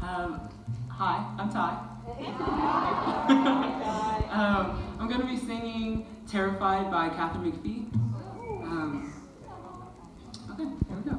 Um, hi, I'm Ty. um, I'm going to be singing Terrified by Katharine McPhee. Um, okay, here we go.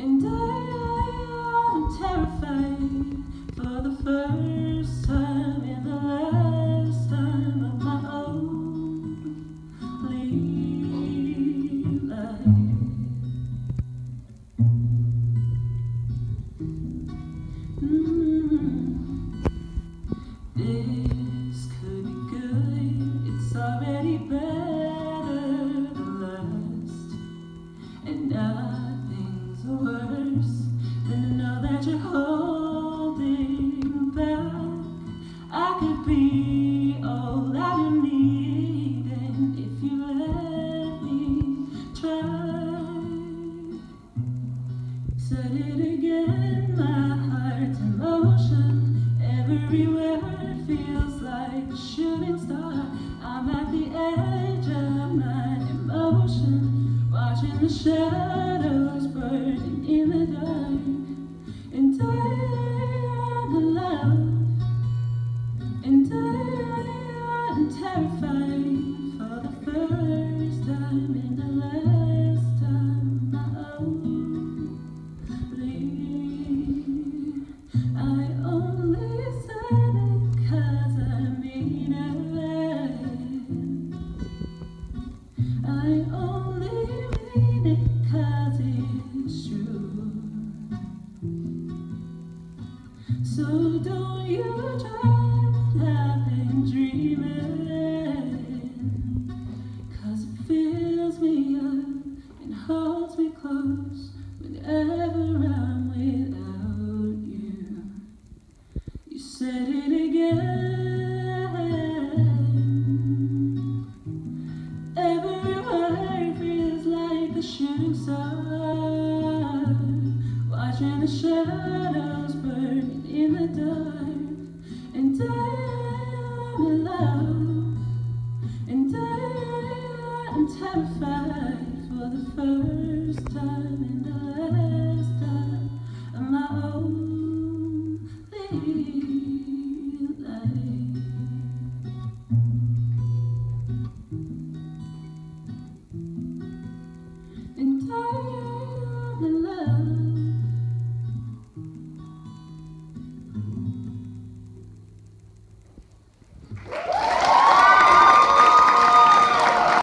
and I you're holding back. I could be all that you need, and if you let me try. Said it again, my heart's in motion. Every word feels like a shooting star. I'm at the edge of my emotion, watching the shadows burning in the dark. So don't you try laughing, dreaming, shadows burn in the dark, and I am alone, and I am terrified for the first time and the last time. on my own.